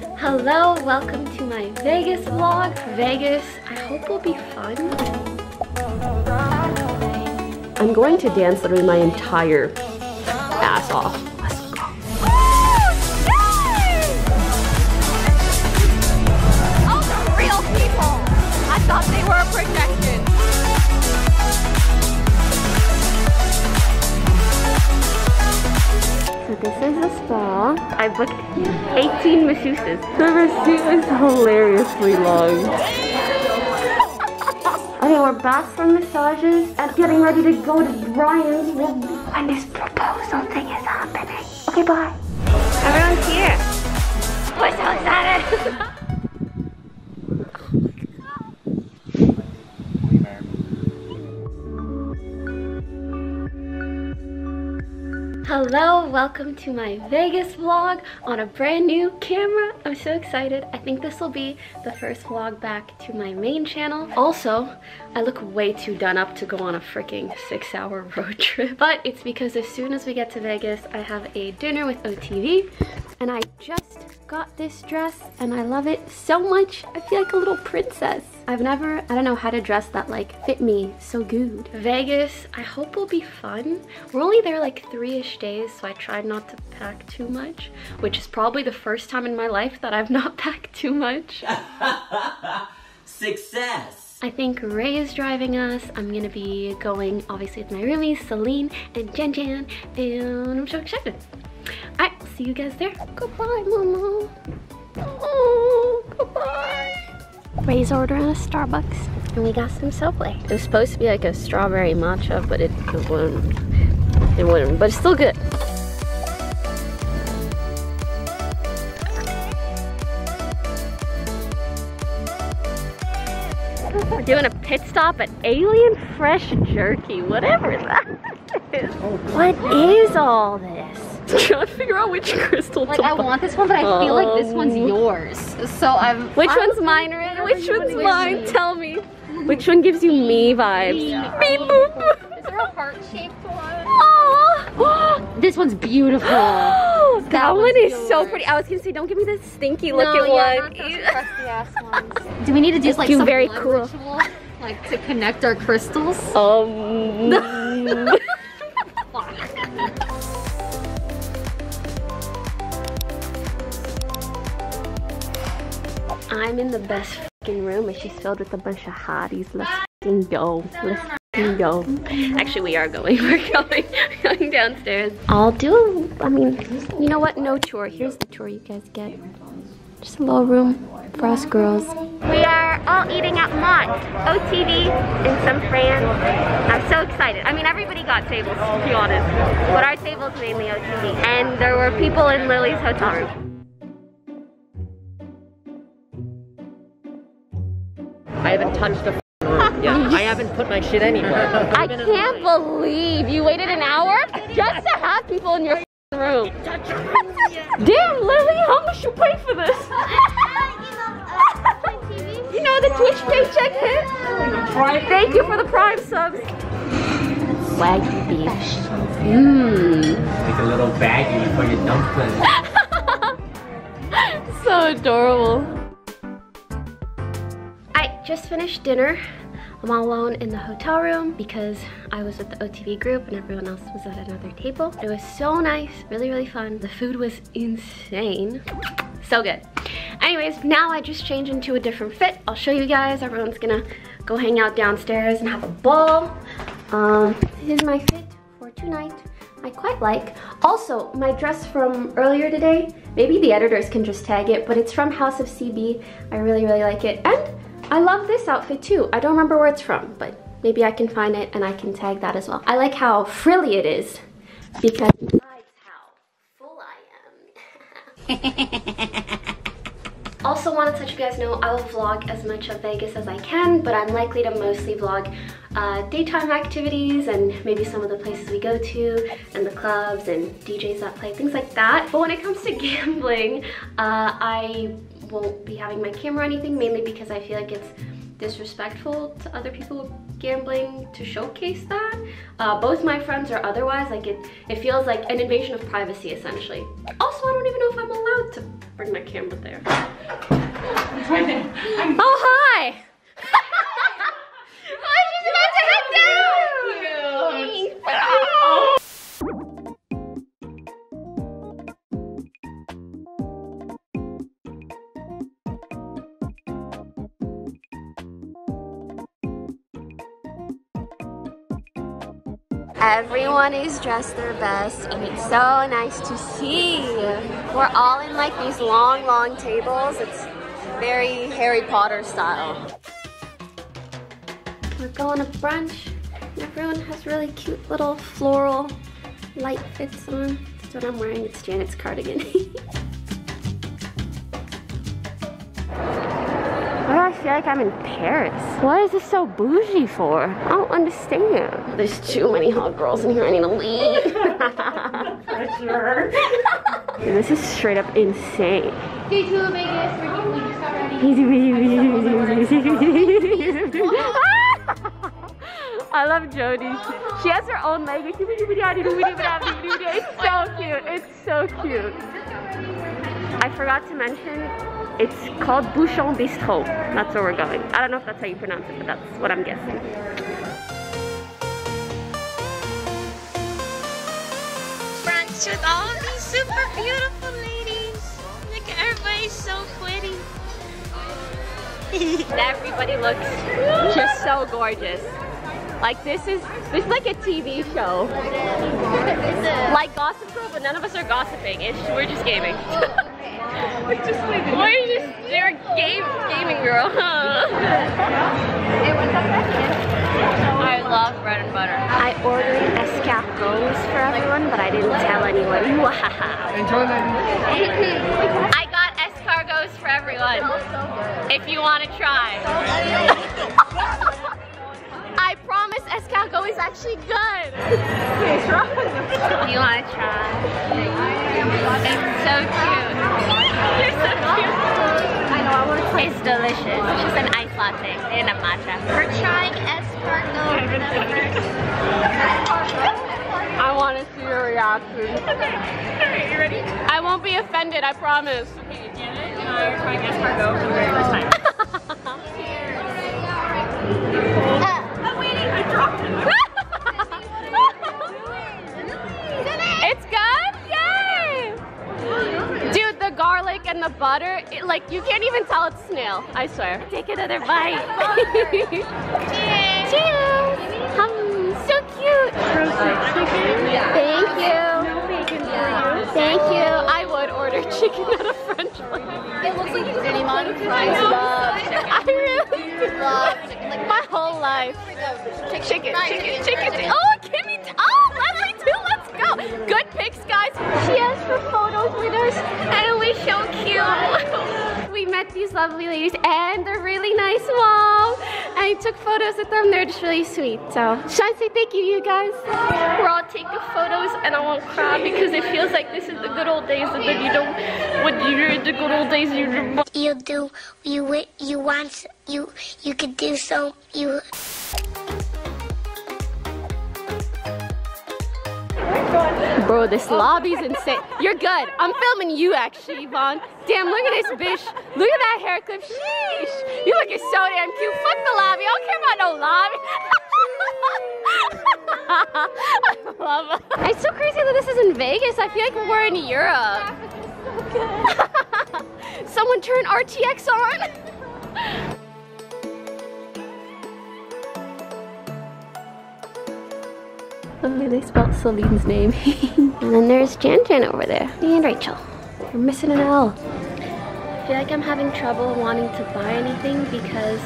Hello, welcome to my Vegas vlog. Vegas, I hope will be fun. I'm going to dance literally my entire ass off. Let's go. Oh, they're real people. I thought they were a this is the spa. I booked 18 masseuses. The receipt is hilariously long. okay, we're back from massages and getting ready to go to Brian's room when this proposal thing is happening. Okay, bye. Everyone's here. We're so excited. Hello, welcome to my Vegas vlog on a brand new camera. I'm so excited. I think this will be the first vlog back to my main channel. Also, I look way too done up to go on a freaking six hour road trip. But it's because as soon as we get to Vegas, I have a dinner with OTV and I just got this dress and I love it so much. I feel like a little princess. I've never, I don't know how to dress that like fit me so good. Vegas, I hope will be fun. We're only there like three-ish days, so I tried not to pack too much, which is probably the first time in my life that I've not packed too much. Success! I think Ray is driving us. I'm gonna be going obviously with my roomies, Celine and Jen Jen, and I'm so excited. Alright, see you guys there. Goodbye, Mama. Oh, goodbye. Ray's ordering a Starbucks, and we got some Subway. It was supposed to be like a strawberry matcha, but it, it wouldn't. It wouldn't, but it's still good. We're doing a pit stop at Alien Fresh Jerky, whatever that is. What is all this? Trying to figure out which crystal Like I want this one, but I feel like this one's Um, yours. So I'm. Which I'm one's mine, Rin? Which one's mine? Tell me. Which one gives you me vibes? Beep boop. Is there a heart shaped one? Aw. This one's beautiful. that, That one is so pretty. I was gonna say, don't give me the stinky No, looking yeah, one. not those ass ones. Do we need to do like some very cool. ritual, like to connect our crystals? Um. I'm in the best fucking room and she's filled with a bunch of hotties. Let's fucking go. Let's go. Actually, we are going. We're going, going downstairs. I'll do, I mean, you know what? No tour. Here's the tour you guys get. Just a little room for us girls. We are all eating at Mott, OTV, and some friends. I'm so excited. I mean, everybody got tables, to be honest. But our table's mainly OTV. And there were people in Lily's hotel room. Haven't touched the room yet. I haven't put my shit anywhere. I can't believe you waited an hour just to have people in your room. Damn, Lily, how much you pay for this? you know the Twitch paycheck hit. Thank you for the Prime subs. Wagyu beef. Mmm. Like a little baggie for your dumplings. so adorable. Just finished dinner. I'm all alone in the hotel room because I was with the OTV group and everyone else was at another table. It was so nice, really, really fun. The food was insane. So good. Anyways, now I just changed into a different fit. I'll show you guys. Everyone's gonna go hang out downstairs and have a ball. Um, this is my fit for tonight. I quite like. Also, my dress from earlier today, maybe the editors can just tag it, but it's from House of CB. I really, really like it. And I love this outfit too. I don't remember where it's from, but maybe I can find it and I can tag that as well. I like how frilly it is because it hides how full I am. Also want to let you guys know I will vlog as much of Vegas as I can, but I'm likely to mostly vlog uh, daytime activities and maybe some of the places we go to and the clubs and DJs that play, things like that. But when it comes to gambling, uh, I won't be having my camera or anything, mainly because I feel like it's disrespectful to other people gambling to showcase that. Uh, both my friends are otherwise, like it, it feels like an invasion of privacy essentially. Also, I don't even know if I'm allowed to bring my camera there. oh, hi! Everyone is dressed their best and it's so nice to see. We're all in like these long, long tables. It's very Harry Potter style. We're going to brunch. Everyone has really cute little floral light fits on. That's what I'm wearing. It's Janet's cardigan. feel like I'm in Paris? What is this so bougie for? I don't understand. There's too many hot girls in here. I need to leave. for this is straight up insane. Day two of Vegas. We're we just got ready. I love Jody. She has her own language. It's so cute. It's so cute. I forgot to mention, it's called Bouchon Bistro. That's where we're going. I don't know if that's how you pronounce it, but that's what I'm guessing. brunch with all of these super beautiful ladies. Look at everybody's so pretty. Everybody looks just so gorgeous. Like this is this is like a TV show. like Gossip Girl, but none of us are gossiping. It's, we're just gaming. we're just we're just you're a game gaming girl. I love bread and butter. I ordered escargots for everyone, but I didn't tell anyone. Enjoy that. I got escargots for everyone. If you want to try. I promise escargot is actually good. you want to try? It's so cute. You're so cute. I know, I want to try. It's delicious. It's just an ice latte and a matcha. We're trying escargot for the first I want to see your reaction. Alright, you ready? I won't be offended, I promise. Okay, Janet and I are trying escargot for the very first time. and the butter, it, like you can't even tell it's snail. I swear. Take another bite. Cheers! Cheers! So cute. Thank you. Thank you. I would order chicken at a French place. It looks like anyone fries. I really. Love chicken. Like My whole life. chicken, Chicken, chicken, chicken, Oh, Kimmy. Oh, Leslie Good pics, guys. She asked for photos with us, and it was so cute. we met these lovely ladies, and they're really nice, mom. I took photos with them. They're just really sweet. So, Sean, say thank you, you guys. We're all taking photos, and I won't cry because it feels like this is the good old days, and then you don't. When you're in the good old days, you. you do you you want you you could do so you Bro, this lobby's insane. You're good. I'm filming you actually, Yvonne. Damn, look at this bitch. Look at that hair clip. Sheesh. You looking so damn cute. Fuck the lobby. I don't care about no lobby. I love it. It's so crazy that this is in Vegas. I feel like we're in Europe. Someone turn RTX on. Oh, they spelled Celine's name. and then there's Jan Jan over there. Me And Rachel. We're missing an L. I feel like I'm having trouble wanting to buy anything because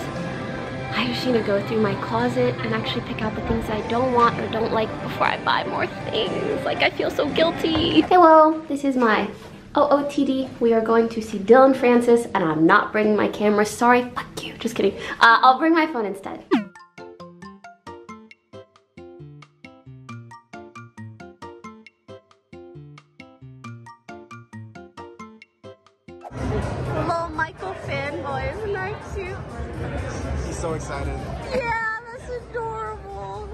I just need to go through my closet and actually pick out the things I don't want or don't like before I buy more things. Like I feel so guilty. Hello, this is my OOTD. We are going to see Dillon Francis and I'm not bringing my camera. Sorry, fuck you. Just kidding. Uh, I'll bring my phone instead. Little Michael fanboy, isn't that cute? She's so excited. Yeah, that's adorable.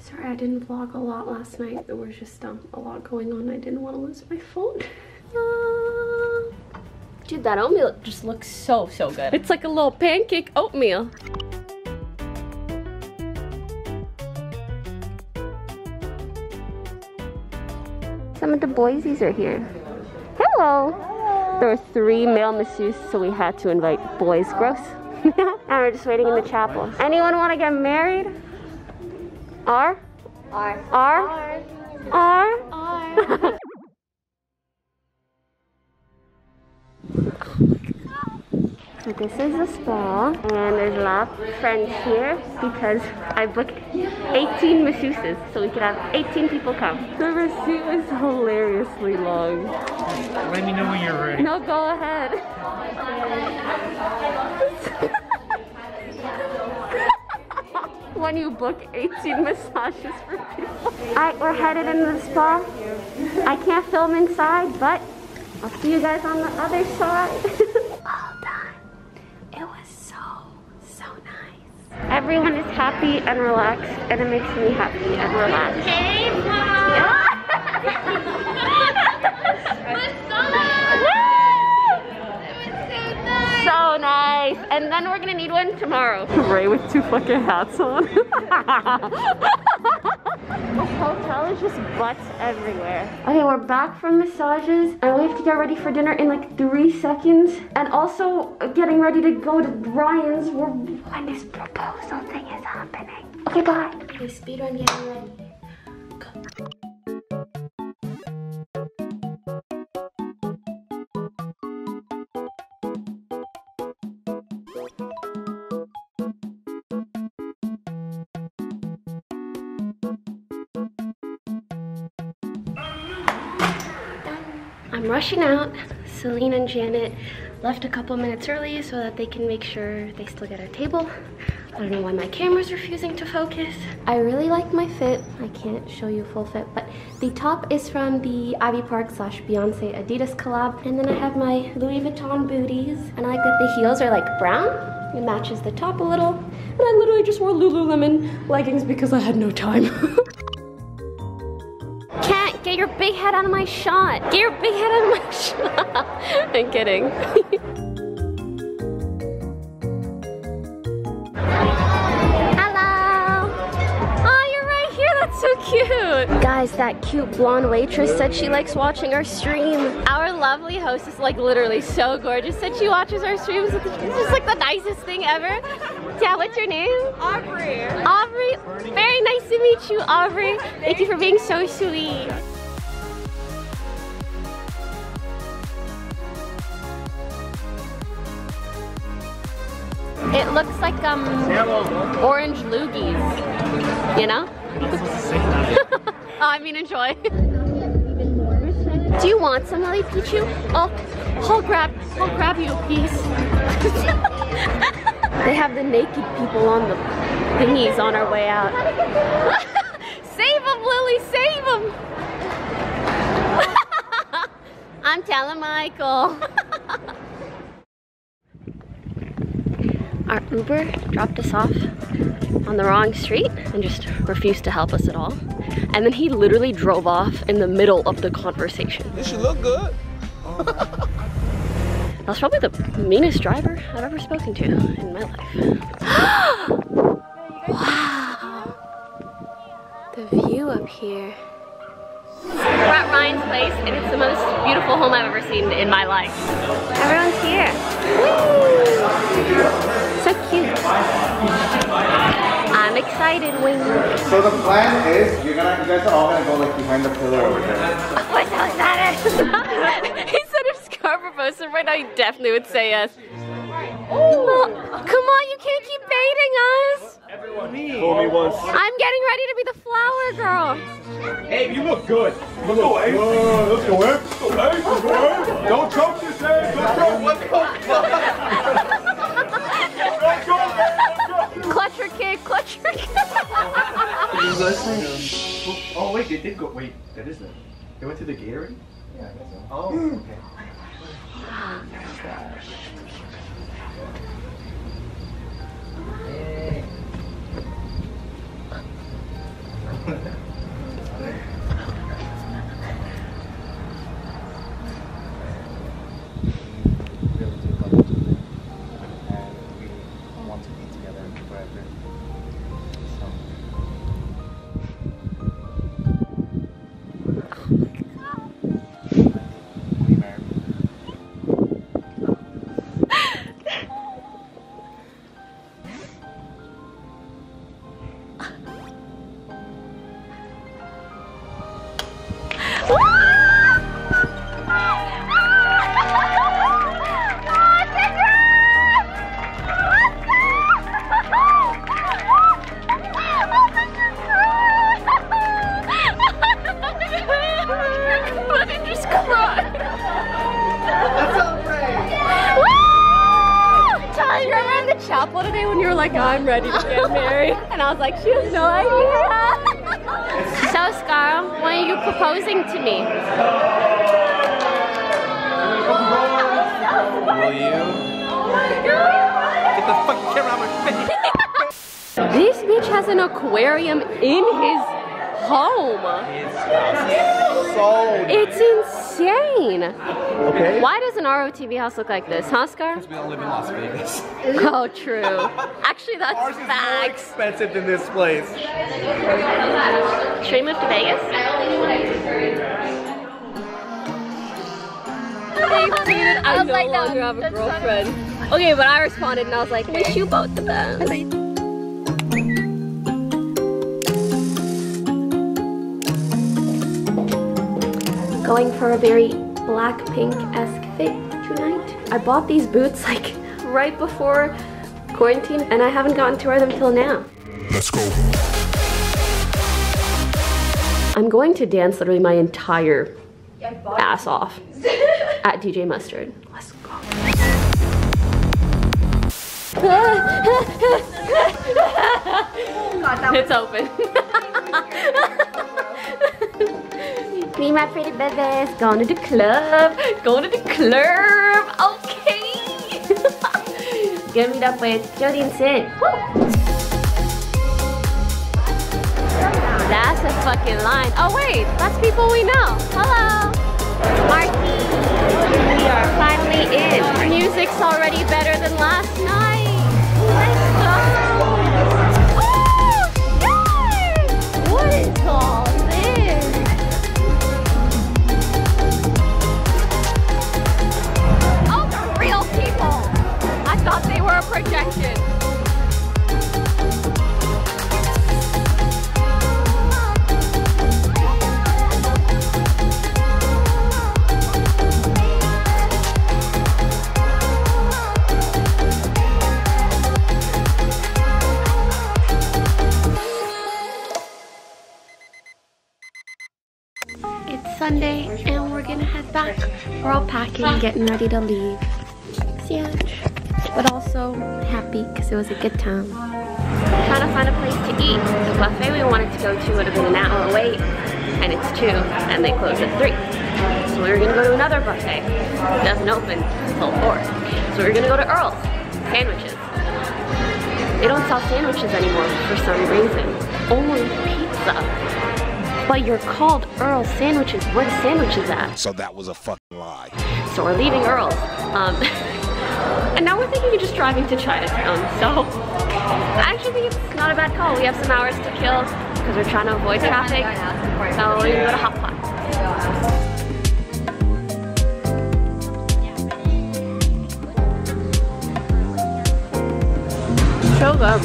Sorry I didn't vlog a lot last night. There was just um, a lot going on. I didn't want to lose my phone. Uh, dude, that oatmeal just looks so, so good. It's like a little pancake oatmeal. Some of the boysies are here. Hello. There were three male masseuse, so we had to invite boys. Gross. and we're just waiting in the chapel. Anyone want to get married? R? R. R? R? R. So this is a spa, and there's a lot of friends here because I booked 18 masseuses, so we could have 18 people come. The receipt is hilariously long. Let me know when you're ready. No, go ahead. when you book 18 massages for people. Alright, we're headed into the spa. I can't film inside, but I'll see you guys on the other side. All done. It was so, so nice. Everyone is happy and relaxed, and it makes me happy and relaxed. So nice. And then we're gonna need one tomorrow. Ray with two fucking hats on. this hotel is just butts everywhere. Okay, we're back from massages and we have to get ready for dinner in like three seconds. And also uh, getting ready to go to Brian's where when this proposal thing is happening. Okay, bye. Okay, speed run getting ready. Rushing out. Celine and Janet left a couple minutes early so that they can make sure they still get a table. I don't know why my camera's refusing to focus. I really like my fit. I can't show you full fit, but the top is from the Ivy Park slash Beyonce Adidas collab. And then I have my Louis Vuitton booties. And I like that the heels are like brown. It matches the top a little. And I literally just wore Lululemon leggings because I had no time. Cat, get your big head out of my shot. Get your big head out of my shot. I'm kidding. Hello. Oh, you're right here. That's so cute. Guys, that cute blonde waitress said she likes watching our stream. Our lovely host is like literally so gorgeous. Said she watches our streams. It's just like the nicest thing ever. Yeah, what's your name? Aubrey. Aubrey, very nice to meet you, Aubrey. Thank you for being so sweet. It looks like um orange loogies, you know? I mean enjoy. Do you want some Lily Pichu? Oh, I'll grab, I'll grab you a piece. they have the naked people on the thingies on our way out. save them, Lily, save them! I'm telling Michael. Our Uber dropped us off on the wrong street and just refused to help us at all. And then he literally drove off in the middle of the conversation. This should look good. That was probably the meanest driver I've ever spoken to in my life. wow. The view up here. We're at Ryan's place and it's the most beautiful home I've ever seen in my life. Everyone's here. Woo! So cute. I'm excited, Wing. So the plan is you're gonna you guys are all gonna go like behind the pillar over there. What so excited! he said if Scar proposed right now, he definitely would say yes. Oh, come on, you can't keep baiting us. Fool me once. I'm getting ready to be the flower girl. Hey, you look good. Look away. Let's go, eh? Let's go? Let's go, eh? Don't choke this, eh? Let's go. Let's go. Clutch your kid, clutch your kid. Oh wait, they did go. Wait, that is it. They went to the gate already. Yeah, I guess so. Oh, hmm. okay. Get the fucking camera out of my face. This bitch has an aquarium in his home. So It's insane. okay. Why does an our OTV house look like this, huh, Scar? We don't live in Las Vegas. Oh, true. Actually, that's Ours is more expensive than this place. Should we move to Vegas? They tweeted, I, was no like, no, longer have a girlfriend. Okay, but I responded and I was like, wish you both the best. Going for a very Blackpink-esque fit tonight. I bought these boots like right before quarantine and I haven't gotten to wear them till now. Let's go. I'm going to dance literally my entire ass off at DJ Mustard. Let's go. It's open. Me my pretty babies going to the club. Going to the club. Okay. Gonna meet up with Jody and Sid. That's a fucking line. Oh wait, that's people we know. Hello. Marky. We are finally in. Music's already better than last night. A projection. It's Sunday and we're gonna head back. We're all packing, getting ready to leave. Sad, but also happy because it was a good time. Trying to find a place to eat. The buffet we wanted to go to would have been an hour wait, and it's two, and they close at three. So we were gonna go to another buffet. It doesn't open until four. So we were gonna go to Earl's sandwiches. They don't sell sandwiches anymore for some reason. Only pizza. But you're called Earl Sandwiches. Where the sandwiches at? So that was a fucking lie. So we're leaving Earl's. Um, and now we're thinking of just driving to Chinatown. So I actually think it's not a bad call. We have some hours to kill because we're trying to avoid traffic. So we're gonna go to Hot Pot. So good.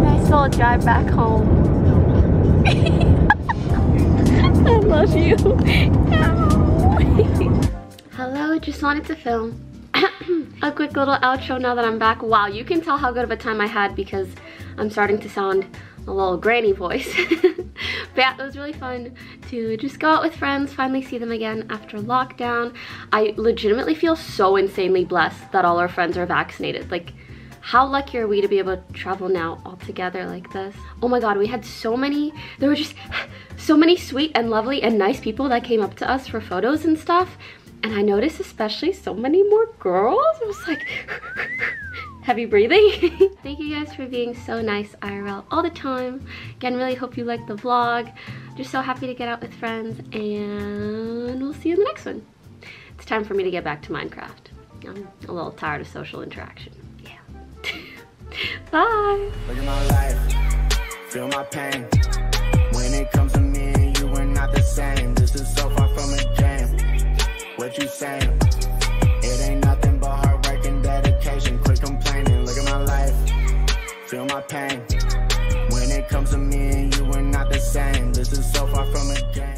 Nice little drive back home. You. Hello, just wanted to film a quick little outro now that I'm back. Wow, you can tell how good of a time I had because I'm starting to sound a little granny voice. but yeah, it was really fun to just go out with friends, finally see them again after lockdown. I legitimately feel so insanely blessed that all our friends are vaccinated. Like, how lucky are we to be able to travel now all together like this? Oh my god, we had so many, there were just so many sweet and lovely and nice people that came up to us for photos and stuff. And I noticed especially so many more girls. It was like heavy breathing. Thank you guys for being so nice IRL all the time. Again, really hope you liked the vlog. Just so happy to get out with friends and we'll see you in the next one. It's time for me to get back to Minecraft. I'm a little tired of social interaction. Bye. My life, feel my pain. When it comes to me you, we're not the same. This is so far from a game. What you saying? It ain't nothing but hard work and dedication. Quit complaining. Look at my life, feel my pain. When it comes to me and you, we're not the same. This is so far from a game.